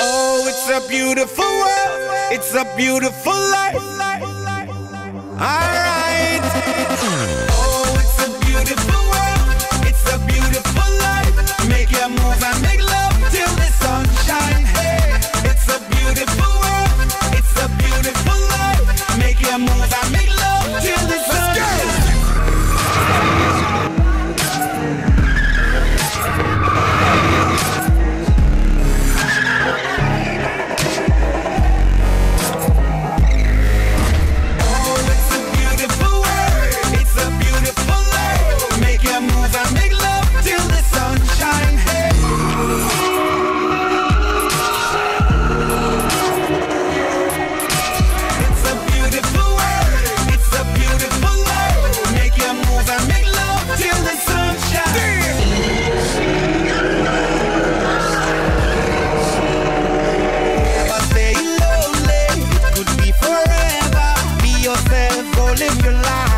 Oh, it's a beautiful world. It's a beautiful life. I live your life.